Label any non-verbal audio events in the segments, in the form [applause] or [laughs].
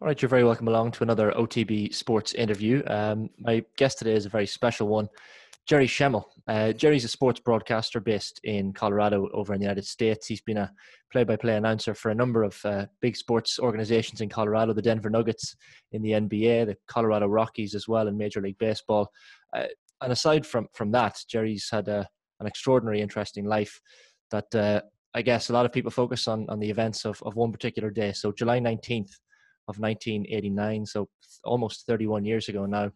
All right, you're very welcome along to another OTB Sports interview. Um, my guest today is a very special one, Jerry Schemmel. Uh, Jerry's a sports broadcaster based in Colorado over in the United States. He's been a play by play announcer for a number of uh, big sports organizations in Colorado the Denver Nuggets in the NBA, the Colorado Rockies as well in Major League Baseball. Uh, and aside from, from that, Jerry's had a, an extraordinary, interesting life that uh, I guess a lot of people focus on, on the events of, of one particular day. So, July 19th of 1989, so almost 31 years ago now.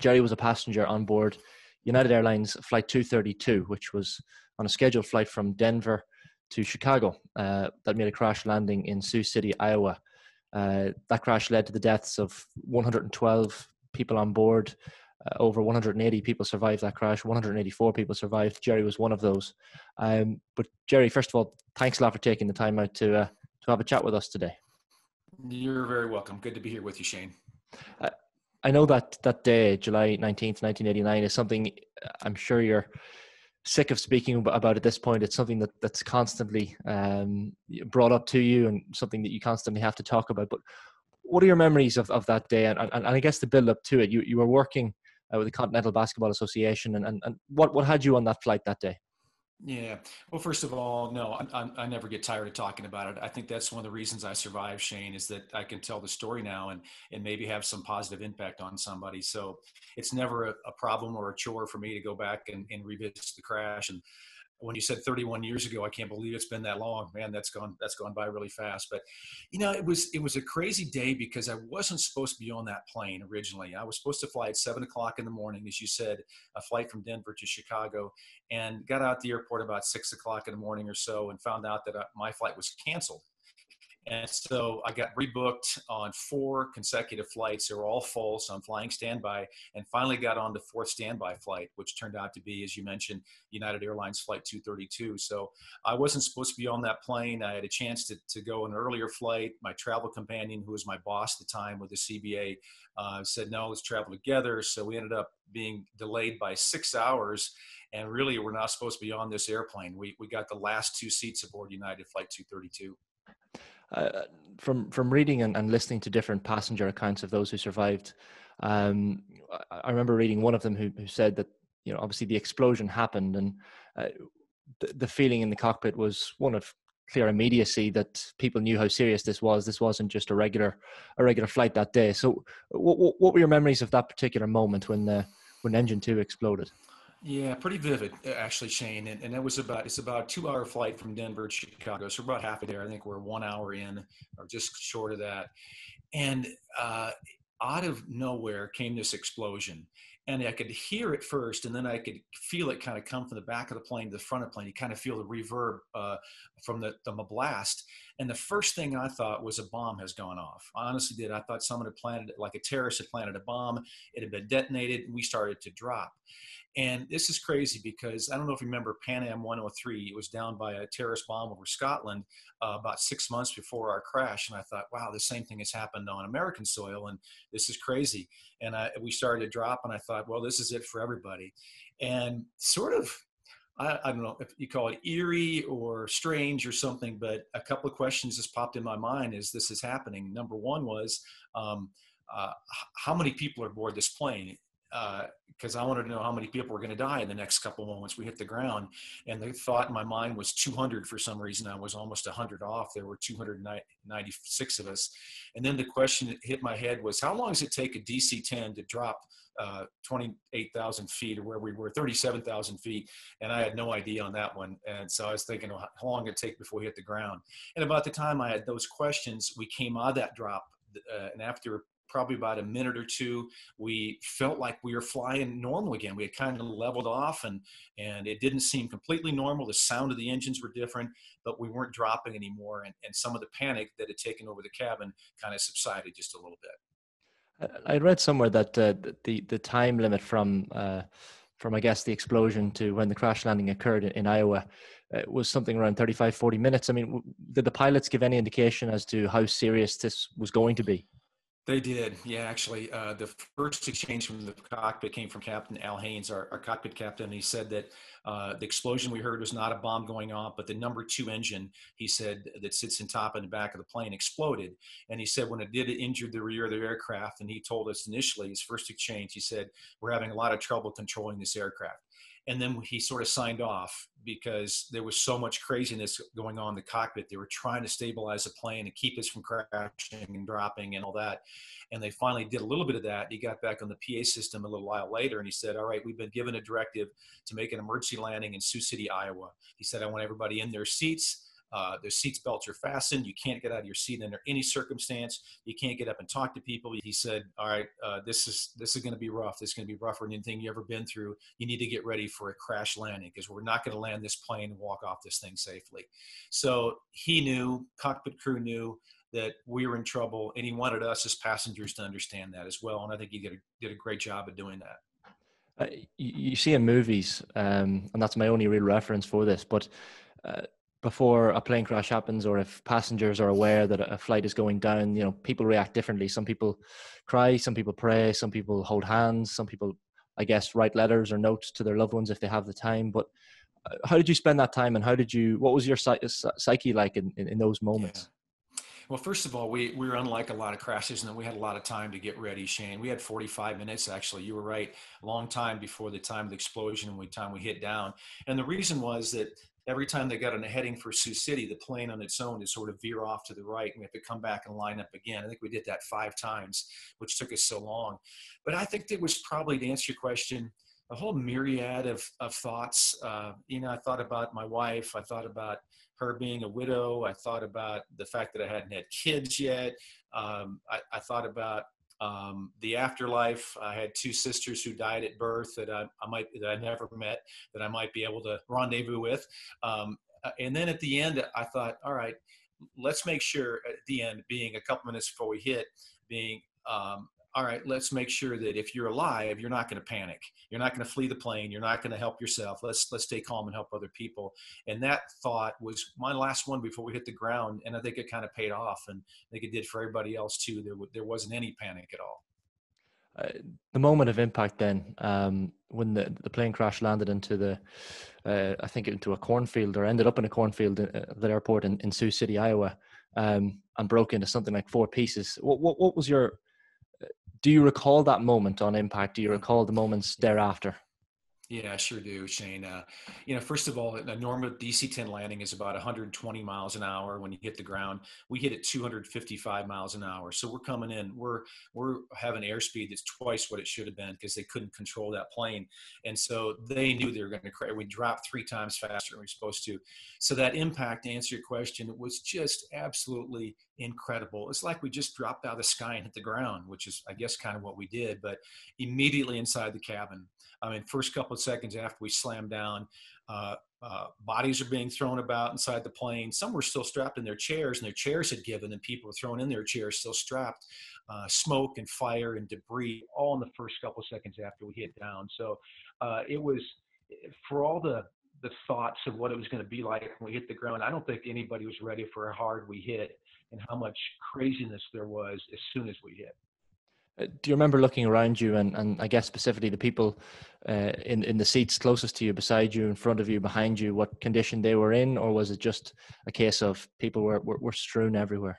Jerry was a passenger on board United Airlines Flight 232, which was on a scheduled flight from Denver to Chicago uh, that made a crash landing in Sioux City, Iowa. Uh, that crash led to the deaths of 112 people on board. Uh, over 180 people survived that crash. 184 people survived. Jerry was one of those. Um, but Jerry, first of all, thanks a lot for taking the time out to uh, to have a chat with us today. You're very welcome. Good to be here with you, Shane. I know that that day, July 19th, 1989, is something uh, I'm sure you're sick of speaking about at this point. It's something that, that's constantly um, brought up to you and something that you constantly have to talk about. But what are your memories of, of that day? And, and, and I guess the build up to it, you, you were working uh, with the Continental Basketball Association. And, and, and what, what had you on that flight that day? Yeah. Well, first of all, no, I, I, never get tired of talking about it. I think that's one of the reasons I survived, Shane, is that I can tell the story now and, and maybe have some positive impact on somebody. So it's never a, a problem or a chore for me to go back and, and revisit the crash. And when you said 31 years ago, I can't believe it's been that long, man. That's gone that's gone by really fast. But you know, it was it was a crazy day because I wasn't supposed to be on that plane originally. I was supposed to fly at seven o'clock in the morning, as you said, a flight from Denver to Chicago, and got out the airport about six o'clock in the morning or so, and found out that uh, my flight was canceled. And so I got rebooked on four consecutive flights. They were all full, so I'm flying standby, and finally got on the fourth standby flight, which turned out to be, as you mentioned, United Airlines Flight 232. So I wasn't supposed to be on that plane. I had a chance to, to go on an earlier flight. My travel companion, who was my boss at the time with the CBA, uh, said, no, let's travel together. So we ended up being delayed by six hours. And really, we're not supposed to be on this airplane. We, we got the last two seats aboard United Flight 232 uh, from from reading and, and, listening to different passenger accounts of those who survived, um, I, remember reading one of them who, who said that you know obviously the explosion happened and uh, the, the feeling in the cockpit was one of clear immediacy that people knew how serious this was. This wasn't just a regular a regular flight that day. So, what, what were your memories of that particular moment when the when engine two exploded? Yeah, pretty vivid, actually, Shane. And, and it was about it's about a two hour flight from Denver to Chicago, so about half a day. I think we're one hour in, or just short of that. And uh, out of nowhere came this explosion, and I could hear it first, and then I could feel it kind of come from the back of the plane to the front of the plane. You kind of feel the reverb uh, from the, the blast. And the first thing I thought was a bomb has gone off. I honestly did. I thought someone had planted, it, like a terrorist had planted a bomb. It had been detonated, and we started to drop. And this is crazy because I don't know if you remember Pan Am 103. It was down by a terrorist bomb over Scotland uh, about six months before our crash. And I thought, wow, the same thing has happened on American soil. And this is crazy. And I, we started to drop. And I thought, well, this is it for everybody. And sort of, I, I don't know if you call it eerie or strange or something, but a couple of questions just popped in my mind as this is happening. Number one was, um, uh, how many people are aboard this plane? Because uh, I wanted to know how many people were going to die in the next couple moments we hit the ground. And the thought in my mind was 200 for some reason. I was almost 100 off. There were 296 of us. And then the question that hit my head was how long does it take a DC 10 to drop uh, 28,000 feet or where we were, 37,000 feet. And I had no idea on that one. And so I was thinking well, how long it take before we hit the ground. And about the time I had those questions, we came out of that drop. Uh, and after probably about a minute or two, we felt like we were flying normal again. We had kind of leveled off and, and it didn't seem completely normal. The sound of the engines were different, but we weren't dropping anymore. And, and some of the panic that had taken over the cabin kind of subsided just a little bit. I read somewhere that uh, the, the time limit from, uh, from I guess the explosion to when the crash landing occurred in Iowa uh, was something around 35, 40 minutes. I mean, did the pilots give any indication as to how serious this was going to be? They did, yeah. Actually, uh, the first exchange from the cockpit came from Captain Al Haynes, our, our cockpit captain. He said that uh, the explosion we heard was not a bomb going off, but the number two engine, he said, that sits in top and the back of the plane exploded. And he said when it did, it injured the rear of the aircraft. And he told us initially, his first exchange, he said, "We're having a lot of trouble controlling this aircraft." And then he sort of signed off because there was so much craziness going on in the cockpit. They were trying to stabilize the plane and keep us from crashing and dropping and all that. And they finally did a little bit of that. He got back on the PA system a little while later and he said, All right, we've been given a directive to make an emergency landing in Sioux City, Iowa. He said, I want everybody in their seats. Uh, their seats belts are fastened. You can't get out of your seat under any circumstance. You can't get up and talk to people. He said, "All right, uh, this is this is going to be rough. This is going to be rougher than anything you ever been through. You need to get ready for a crash landing because we're not going to land this plane and walk off this thing safely." So he knew, cockpit crew knew that we were in trouble, and he wanted us as passengers to understand that as well. And I think he did a, did a great job of doing that. Uh, you, you, see in movies, um, and that's my only real reference for this, but uh, before a plane crash happens or if passengers are aware that a flight is going down you know people react differently. Some people cry some people pray some people hold hands some people i guess write letters or notes to their loved ones if they have the time. But uh, how did you spend that time and how did you what was your psyche like in, in, in those moments? Yeah. well first of all we, we were unlike a lot of crashes and we had a lot of time to get ready shane. We had 45 minutes actually. You were right. A long time before the time of the explosion and the time we hit down. And the reason was that every time they got on a heading for Sioux City, the plane on its own would sort of veer off to the right, and we have to come back and line up again. I think we did that five times, which took us so long. But I think it was probably to answer your question, a whole myriad of, of thoughts. Uh, you know, I thought about my wife. I thought about her being a widow. I thought about the fact that I hadn't had kids yet. Um, I, I, thought about um, the afterlife. I had two sisters who died at birth that I, I, might that I never met that I might be able to rendezvous with. Um, uh, and then at the end, I thought, all right, let's make sure at the end, being a couple minutes before we hit, being um, all right, let's make sure that if you're alive, you're not going to panic. You're not going to flee the plane. You're not going to help yourself. Let's let's stay calm and help other people. And that thought was my last one before we hit the ground, and I think it kind of paid off, and I think it did for everybody else too. There there wasn't any panic at all. Uh, the moment of impact then um, when the, the plane crash landed into the uh, i think into a cornfield or ended up in a cornfield at uh, the airport in, in sioux city iowa um, and broke into something like four pieces what, what, what was your do you recall that moment on impact? Do you recall the moments thereafter? Yeah, sure do, Shane. Uh, you know, first of all, a normal DC-10 landing is about 120 miles an hour when you hit the ground. We hit at 255 miles an hour, so we're coming in. We're we're having airspeed that's twice what it should have been because they couldn't control that plane, and so they knew they were going to crash. We dropped three times faster than we are supposed to. So that impact, to answer your question, was just absolutely incredible. It's like we just dropped out of the sky and hit the ground, which is, I guess, kind of what we did. But immediately inside the cabin, I mean, first couple of seconds after we slammed down, uh, uh, bodies are being thrown about inside the plane. Some were still strapped in their chairs, and their chairs had given, and people were thrown in their chairs still strapped. Uh, smoke and fire and debris, all in the first couple of seconds after we hit down. So uh, it was for all the the thoughts of what it was going to be like when we hit the ground. I don't think anybody was ready for how hard we hit and how much craziness there was as soon as we hit. Uh, do you remember looking around you and, and I guess specifically the people uh, in, in the seats closest to you, beside you, in front of you, behind you, what condition they were in? Or was it just a case of people were, were, were strewn everywhere?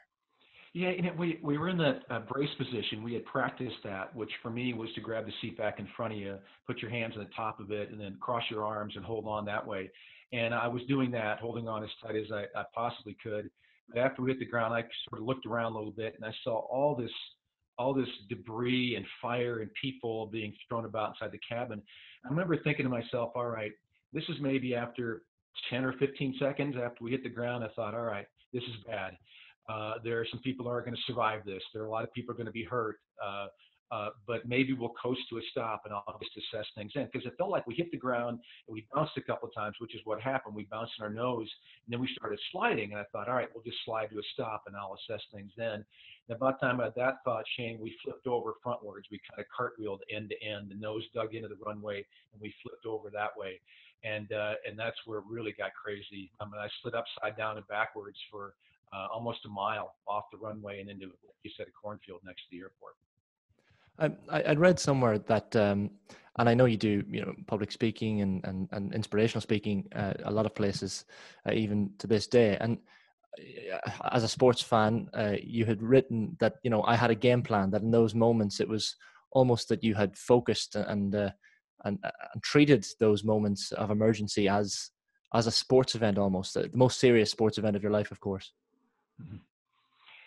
Yeah, know, we, we were in that uh, brace position. We had practiced that, which for me was to grab the seat back in front of you, put your hands on the top of it, and then cross your arms and hold on that way. And I was doing that, holding on as tight as I, I possibly could. But after we hit the ground, I sort of looked around a little bit and I saw all this all this debris and fire and people being thrown about inside the cabin. I remember thinking to myself, all right, this is maybe after 10 or 15 seconds after we hit the ground. I thought, all right, this is bad. Uh, there are some people who are going to survive this. There are a lot of people are going to be hurt. Uh, uh, but maybe we'll coast to a stop and I'll just assess things in. Because it felt like we hit the ground and we bounced a couple times, which is what happened. We bounced in our nose and then we started sliding. And I thought, all right, we'll just slide to a stop and I'll assess things then. And about the time I had that thought, Shane, we flipped over frontwards. We kind of cartwheeled end to end. The nose dug into the runway and we flipped over that way. And uh, and that's where it really got crazy. I mean, I slid upside down and backwards for uh, almost a mile off the runway and into, like you said, a cornfield next to the airport. I, I read somewhere that, um, and I know you do, you know, public speaking and and, and inspirational speaking, uh, a lot of places, uh, even to this day. And uh, as a sports fan, uh, you had written that you know I had a game plan. That in those moments, it was almost that you had focused and uh, and, and treated those moments of emergency as as a sports event, almost the most serious sports event of your life, of course. Mm-hmm.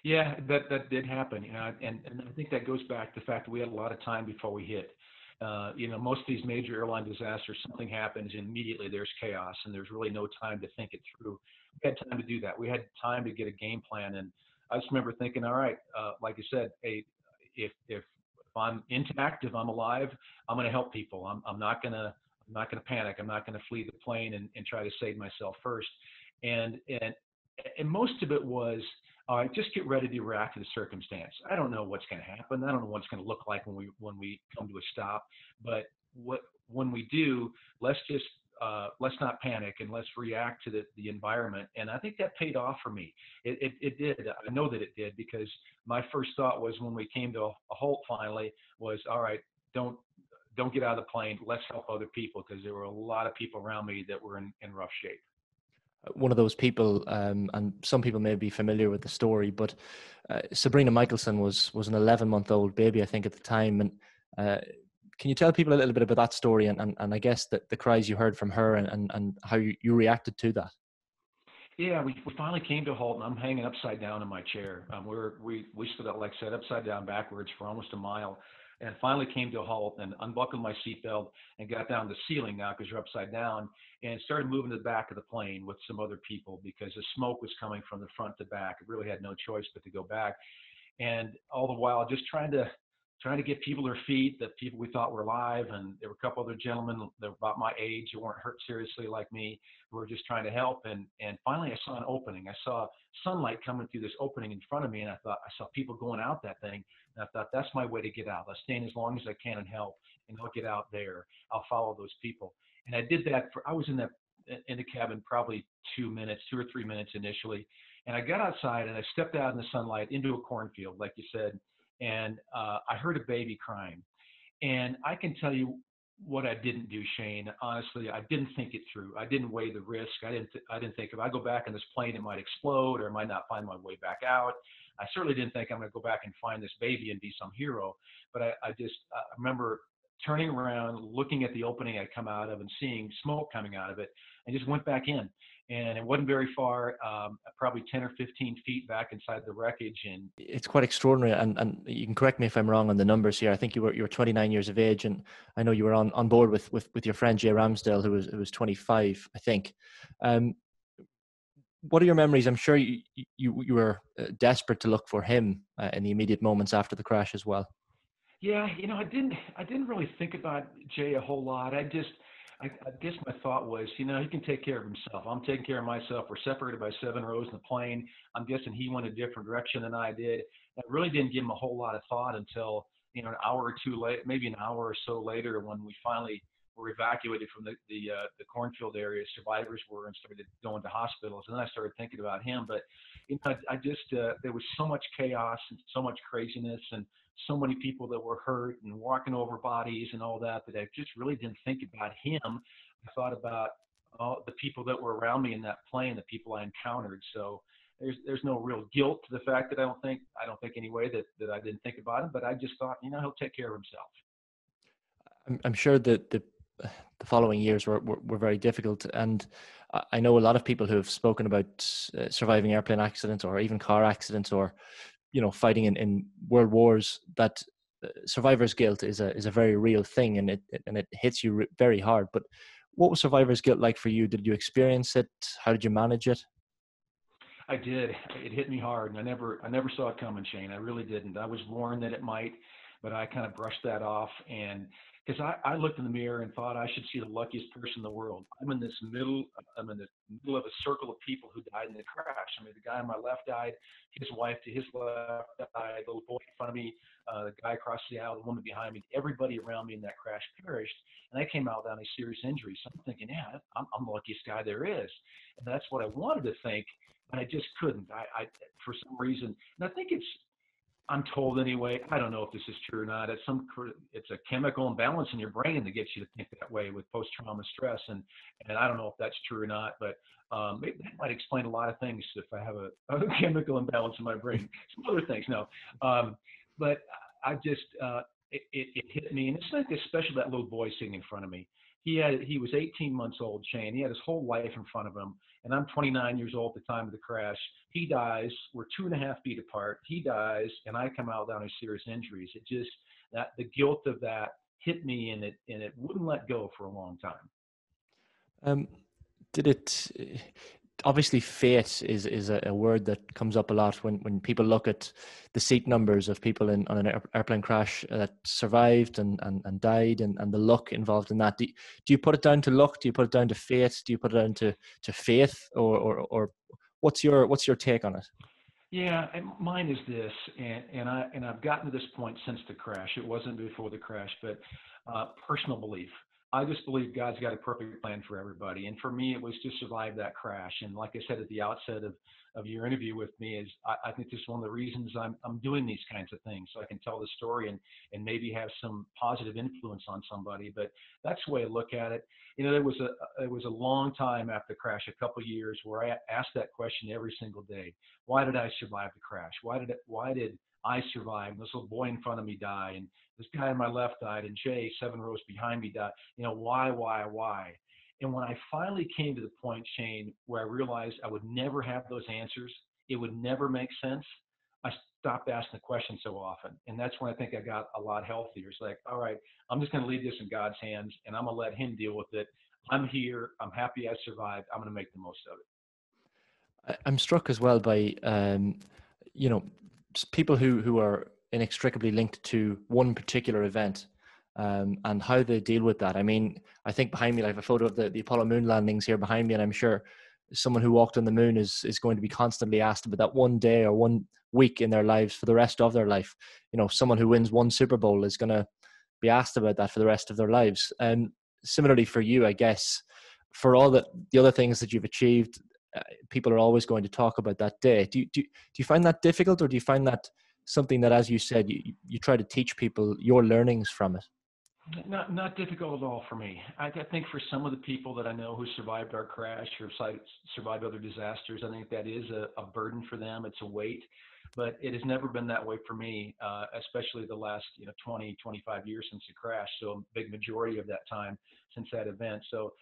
Yeah, that that did happen, you know, and and I think that goes back to the fact that we had a lot of time before we hit. Uh, you know, most of these major airline disasters, something happens and immediately there's chaos, and there's really no time to think it through. We had time to do that. We had time to get a game plan, and I just remember thinking, all right, uh, like I said, hey, if if if I'm intact, if I'm alive, I'm going to help people. I'm I'm not going to I'm not going to panic. I'm not going to flee the plane and, and try to save myself first. And and and most of it was all right, just get ready to react to the circumstance. I don't know what's going to happen. I don't know what it's going to look like when we when we come to a stop. But what when we do, let's just uh, let's not panic and let's react to the, the environment. And I think that paid off for me. It, it, it did. I know that it did because my first thought was when we came to a, halt finally was, all right, don't don't get out of the plane. Let's help other people because there were a lot of people around me that were in, in rough shape one of those people, um, and some people may be familiar with the story, but uh, Sabrina Michaelson was was an 11 month old baby, I think, at the time. And uh, can you tell people a little bit about that story and, and, and I guess that the cries you heard from her and, and, and how you, you reacted to that? Yeah, we, we finally came to a halt, and I'm hanging upside down in my chair. Um, we're, we we stood up, like I said, upside down backwards for almost a mile, and finally came to a halt and unbuckled my seatbelt and got down the ceiling now because you're upside down and started moving to the back of the plane with some other people because the smoke was coming from the front to back. I really had no choice but to go back. And all the while just trying to trying to get people their feet, the people we thought were alive. And there were a couple other gentlemen that were about my age who weren't hurt seriously like me, who were just trying to help. And, and finally, I saw an opening. I saw sunlight coming through this opening in front of me. And I thought, I saw people going out that thing. And I thought, that's my way to get out. I'll stay in as long as I can and help. And I'll get out there. I'll follow those people. And I did that for, I was in that, in the cabin probably two minutes, two or three minutes initially. And I got outside and I stepped out in the sunlight into a cornfield, like you said and uh, I heard a baby crying. And I can tell you what I didn't do, Shane. Honestly, I didn't think it through. I didn't weigh the risk. I didn't. Th- I didn't think if I go back in this plane, it might explode, or I might not find my way back out. I certainly didn't think I'm going to go back and find this baby and be some hero. But I, I just I remember turning around, looking at the opening I'd come out of, and seeing smoke coming out of it, and just went back in and it wasn't very far, um, probably 10 or 15 feet back inside the wreckage. And it's quite extraordinary. And, and you can correct me if I'm wrong on the numbers here. I think you were you were 29 years of age, and I know you were on, on board with, with, with your friend Jay Ramsdell, who was who was 25, I think. Um, what are your memories? I'm sure you you, you were uh, desperate to look for him uh, in the immediate moments after the crash as well. Yeah, you know, I didn't I didn't really think about Jay a whole lot. I just I, I guess my thought was, you know, he can take care of himself. I'm taking care of myself. We're separated by seven rows in the plane. I'm guessing he went a different direction than I did. I really didn't give him a whole lot of thought until, you know, an hour or two late, maybe an hour or so later when we finally were evacuated from the the, uh, the cornfield area. Survivors were and started going to hospitals, and then I started thinking about him. But you know, I, I just uh, there was so much chaos and so much craziness, and so many people that were hurt and walking over bodies and all that that I just really didn't think about him. I thought about all the people that were around me in that plane, the people I encountered. So there's there's no real guilt to the fact that I don't think I don't think anyway that that I didn't think about him, but I just thought you know he'll take care of himself. I'm, I'm sure that the the following years were, were, were very difficult, and I know a lot of people who have spoken about uh, surviving airplane accidents or even car accidents or you know fighting in, in world wars that uh, survivor's guilt is a is a very real thing and it and it hits you very hard. But what was survivor's guilt like for you? Did you experience it? How did you manage it? I did. It hit me hard and i never i never saw it coming shane. I really didn't. I was warned that it might but I kind of brushed that off and because I, I looked in the mirror and thought I should see the luckiest person in the world. I'm in this middle, I'm in the middle of a circle of people who died in the crash. I mean, the guy on my left died, his wife to his left died, the little boy in front of me, uh, the guy across the aisle, the woman behind me, everybody around me in that crash perished. And I came out without any serious injuries. So I'm thinking, yeah, I'm, I'm the luckiest guy there is. And that's what I wanted to think, but I just couldn't. I, I for some reason, and I think it's I'm told anyway. I don't know if this is true or not. It's some it's a chemical imbalance in your brain that gets you to think that way with post-trauma stress, and and I don't know if that's true or not, but um, it, that might explain a lot of things if I have a, [laughs] a chemical imbalance in my brain. [laughs] Some other things, no. Um, but I just uh, it, it, it hit me, and it's like especially that little boy sitting in front of me he had he was 18 months old shane he had his whole life in front of him and i'm 29 years old at the time of the crash. He dies. We're two and a half feet apart. He dies and i come out without any serious injuries. It just that the guilt of that hit me and it and it wouldn't let go for a long time. Um, did it obviously fate is is a, a, word that comes up a lot when when people look at the seat numbers of people in on an airplane crash that survived and and, and died and, and the luck involved in that. Do, do you put it down to luck? Do you put it down to fate do you put it down to to faith? Or or, or what's your what's your take on it? Yeah, mine is this, and, and I and I've gotten to this point since the crash. It wasn't before the crash, but uh, personal belief. I just believe God's got a perfect plan for everybody. And for me, it was to survive that crash. And like I said at the outset of, of your interview with me, is I, I think this is one of the reasons I'm, I'm doing these kinds of things. So I can tell the story and, and maybe have some positive influence on somebody. But that's the way I look at it. You know, there was a, it was a long time after the crash, a couple years where I asked that question every single day. Why did I survive the crash? Why did it, why did I survived. This little boy in front of me died, and this guy on my left died, and Jay, seven rows behind me, died. You know, why, why, why? And when I finally came to the point, Shane, where I realized I would never have those answers, it would never make sense. I stopped asking the question so often, and that's when I think I got a lot healthier. It's like, all right, I'm just going to leave this in God's hands, and I'm going to let Him deal with it. I'm here. I'm happy I survived. I'm going to make the most of it. I'm struck as well by, um, you know, people who who are inextricably linked to one particular event um, and how they deal with that. I mean, I think behind me, I have a photo of the, the Apollo moon landings here behind me, and I'm sure someone who walked on the moon is is going to be constantly asked about that one day or one week in their lives for the rest of their life. You know, someone who wins one Super Bowl is going to be asked about that for the rest of their lives. And similarly for you, I guess, for all the the other things that you've achieved, uh, people are always going to talk about that day. Do you, do, do you find that difficult or do you find that something that, as you said, you, you try to teach people your learnings from it? Not not difficult at all for me. I, I think for some of the people that I know who survived our crash or survived other disasters, I think that is a, a burden for them. It's a weight, but it has never been that way for me, uh, especially the last you know 20, 25 years since the crash. So a big majority of that time since that event. So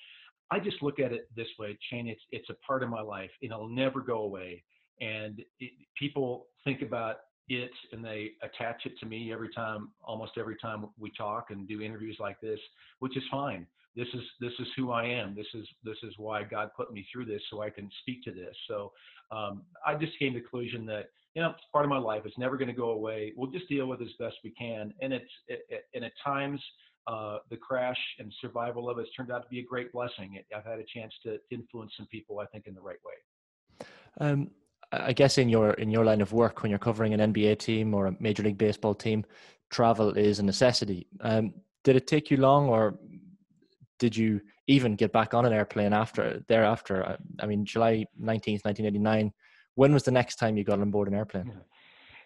I just look at it this way, Shane. It's it's a part of my life. It'll never go away. And it, people think about it and they attach it to me every time, almost every time we talk and do interviews like this, which is fine. This is this is who I am. This is this is why God put me through this, so I can speak to this. So um, I just came to the conclusion that you know it's part of my life. It's never going to go away. We'll just deal with it as best we can. And it's it, it, and at times uh, the crash and survival of it has turned out to be a great blessing. I've had a chance to influence some people, I think, in the right way. Um, I guess in your in your line of work, when you're covering an NBA team or a Major League Baseball team, travel is a necessity. Um, did it take you long, or did you even get back on an airplane after thereafter? I mean, July nineteenth, nineteen eighty nine. When was the next time you got on board an airplane? Yeah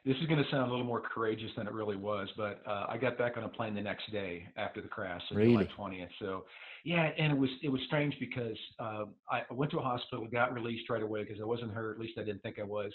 this is going to sound a little more courageous than it really was, but uh, I got back on a plane the next day after the crash, so really? July 20th. So, yeah, and it was it was strange because uh, I went to a hospital, got released right away because I wasn't hurt. At least I didn't think I was,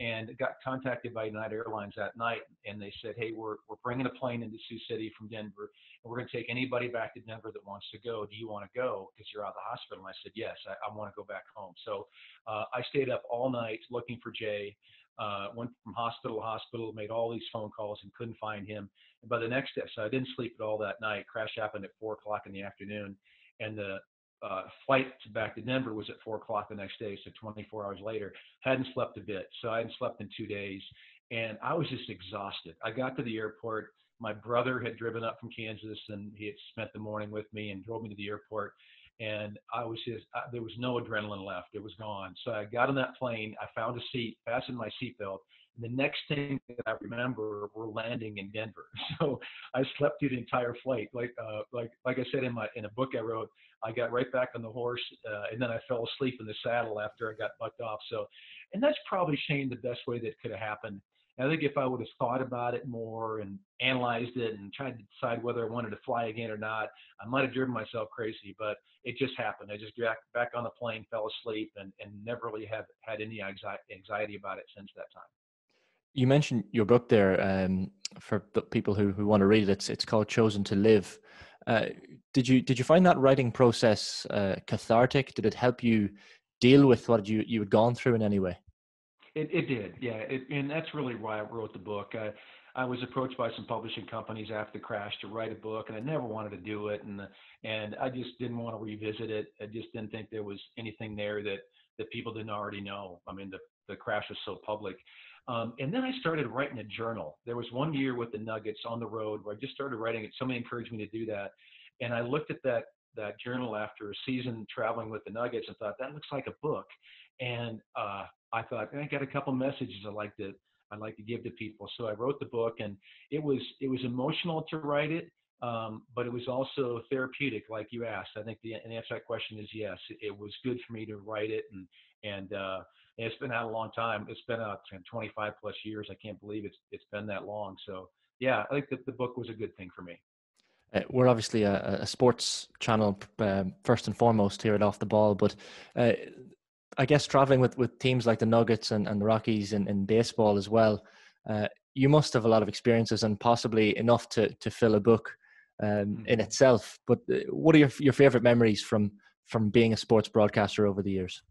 and got contacted by United Airlines that night, and they said, "Hey, we're we're bringing a plane into Sioux City from Denver, and we're going to take anybody back to Denver that wants to go. Do you want to go? Because you're out of the hospital." And I said, "Yes, I, I want to go back home." So uh, I stayed up all night looking for Jay uh, went from hospital to hospital, made all these phone calls and couldn't find him. And by the next day, so I didn't sleep at all that night. Crash happened at four o'clock in the afternoon, and the uh, flight back to Denver was at four o'clock the next day, so 24 hours later. Hadn't slept a bit, so I hadn't slept in two days. and I was just exhausted. I got to the airport. My brother had driven up from Kansas, and he had spent the morning with me and drove me to the airport. And I was just, I, there was no adrenaline left. It was gone. So I got on that plane. I found a seat, fastened my seatbelt, And the next thing that I remember, we're landing in Denver. [laughs] So I slept through the entire flight. Like uh, like like I said in my in a book I wrote, I got right back on the horse, uh, and then I fell asleep in the saddle after I got bucked off. So, and that's probably Shane the best way that could have happened. I think if I would have thought about it more and analyzed it and tried to decide whether I wanted to fly again or not, I might have driven myself crazy. But it just happened. I just got back on the plane, fell asleep, and, and never really have had any anxiety about it since that time. You mentioned your book there um, for the people who, who want to read it. It's it's called Chosen to Live. Uh, did you did you find that writing process uh, cathartic? Did it help you deal with what you you had gone through in any way? It, it did, yeah. It, and that's really why I wrote the book. I, I was approached by some publishing companies after the crash to write a book, and I never wanted to do it, and and I just didn't want to revisit it. I just didn't think there was anything there that that people didn't already know. I mean, the the crash was so public. Um, and then I started writing a journal. There was one year with the Nuggets on the road where I just started writing it. Somebody encouraged me to do that. And I looked at that that journal after a season traveling with the Nuggets and thought that looks like a book. And uh, I thought I got a couple messages I'd like to I'd like to give to people. So I wrote the book, and it was it was emotional to write it, um, but it was also therapeutic, like you asked. I think the, the answer to that question is yes. It, it was good for me to write it, and and uh, it's been out a long time. It's been out 25 plus years. I can't believe it's it's been that long. So yeah, I think that the book was a good thing for me. Uh, we're obviously a, a sports channel um, first and foremost here at Off the Ball, but uh, I guess traveling with, with teams like the Nuggets and, and the Rockies and, and baseball as well, uh, you must have a lot of experiences and possibly enough to to fill a book um, mm-hmm. in itself. But uh, what are your your favorite memories from from being a sports broadcaster over the years?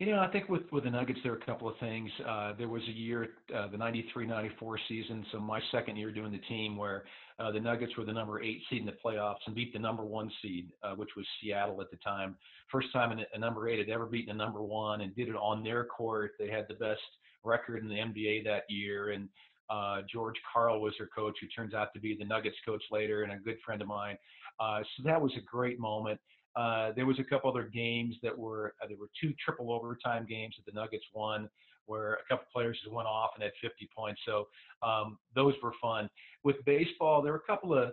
You know, I think with with the Nuggets, there are a couple of things. Uh, there was a year, uh, the '93-'94 season, so my second year doing the team, where uh, the Nuggets were the number eight seed in the playoffs and beat the number one seed, uh, which was Seattle at the time. First time a number eight had ever beaten a number one, and did it on their court. They had the best record in the NBA that year, and uh, George Karl was their coach, who turns out to be the Nuggets coach later, and a good friend of mine. Uh, so that was a great moment. Uh, there was a couple other games that were uh, there were two triple overtime games that the Nuggets won, where a couple players just went off and had 50 points. So um, those were fun. With baseball, there were a couple of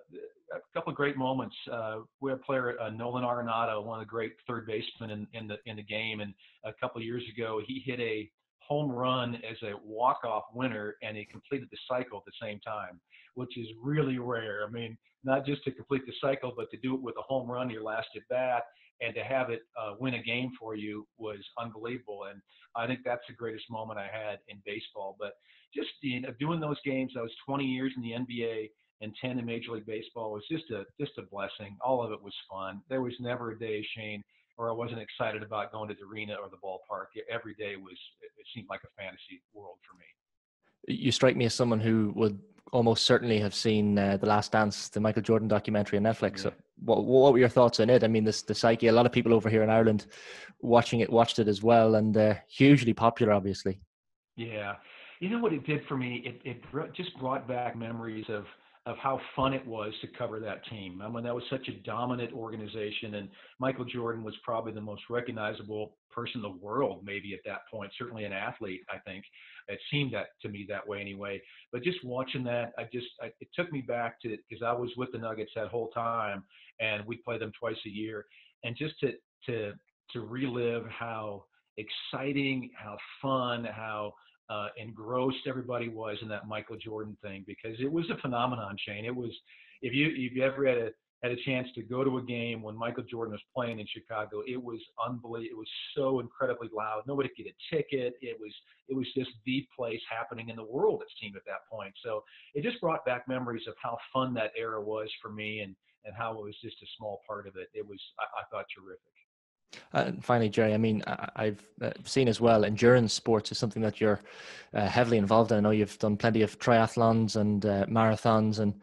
a couple of great moments. Uh, we had a player uh, Nolan Arenado, one of the great third basemen in, in the in the game, and a couple of years ago he hit a home run as a walk-off winner, and he completed the cycle at the same time, which is really rare. I mean, not just to complete the cycle, but to do it with a home run your last at bat and to have it uh, win a game for you was unbelievable. And I think that's the greatest moment I had in baseball. But just you know, doing those games, I was 20 years in the NBA and 10 in Major League Baseball was just a just a blessing. All of it was fun. There was never a day, Shane, where I wasn't excited about going to the arena or the ballpark. Every day was it seemed like a fantasy world for me. You strike me as someone who would almost certainly have seen uh, the Last Dance, the Michael Jordan documentary on Netflix. Yeah. So what what were your thoughts on it? I mean, this the psyche. A lot of people over here in Ireland watching it watched it as well, and uh, hugely popular, obviously. Yeah, you know what it did for me? It it just brought back memories of of how fun it was to cover that team. I mean, that was such a dominant organization, and Michael Jordan was probably the most recognizable person in the world, maybe at that point. Certainly an athlete, I think. It seemed that to me that way anyway. But just watching that, I just I, it took me back to because I was with the Nuggets that whole time, and we play them twice a year, and just to to to relive how exciting, how fun, how uh, engrossed everybody was in that Michael Jordan thing because it was a phenomenon, Shane. It was if you if you ever had a had a chance to go to a game when Michael Jordan was playing in Chicago, it was unbelievable. It was so incredibly loud. Nobody could get a ticket. It was it was just the place happening in the world. It seemed at that point. So it just brought back memories of how fun that era was for me and and how it was just a small part of it. It was I, I thought terrific. And finally, Jerry, I mean, I've uh, seen as well endurance sports is something that you're uh, heavily involved in. I know you've done plenty of triathlons and uh, marathons. And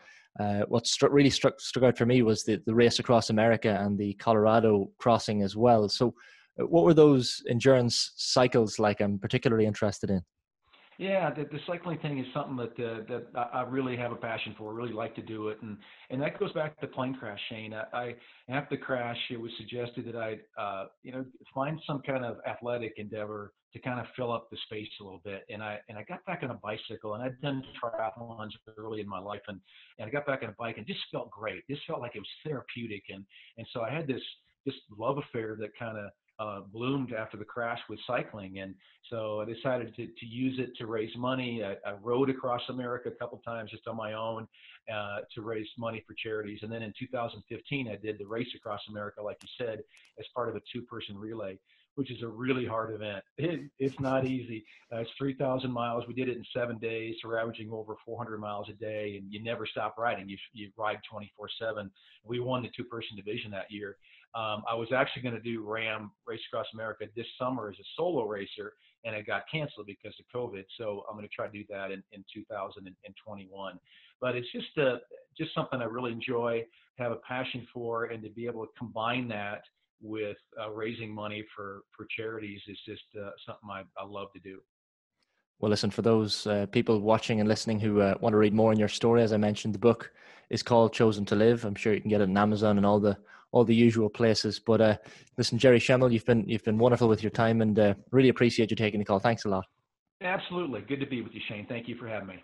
what struck, really struck, struck out for me was the, the race across America and the Colorado crossing as well. So, what were those endurance cycles like? I'm particularly interested in. Yeah, the, the cycling thing is something that uh, that I really have a passion for. Really like to do it, and and that goes back to the plane crash, Shane. I, I after the crash, it was suggested that I, uh, you know, find some kind of athletic endeavor to kind of fill up the space a little bit. And I and I got back on a bicycle, and I'd done triathlons early in my life, and and I got back on a bike, and just felt great. Just felt like it was therapeutic, and and so I had this this love affair that kind of uh, bloomed after the crash with cycling. And so I decided to, to use it to raise money. I, I rode across America a couple times just on my own uh, to raise money for charities. And then in 2015, I did the Race Across America, like you said, as part of a two person relay. Which is a really hard event. It, it's not easy. Uh, it's 3,000 miles. We did it in seven days. So we're averaging over 400 miles a day, and you never stop riding. You, you ride 24/7. We won the two-person division that year, um, I was actually going to do RAAM Race Across America this summer as a solo racer, and it got canceled because of COVID. So I'm going to try to do that in, in 2021. But it's just a, uh, just something I really enjoy, have a passion for, and to be able to combine that with uh, raising money for for charities is just uh, something I, I love to do. Well, listen, for those uh, people watching and listening who uh, want to read more in your story, as I mentioned, the book is called Chosen to Live. I'm sure you can get it on Amazon and all the all the usual places. But uh, listen, Jerry Schemmel, you've been you've been wonderful with your time, and uh, really appreciate you taking the call. Thanks a lot. Absolutely, good to be with you, Shane. Thank you for having me.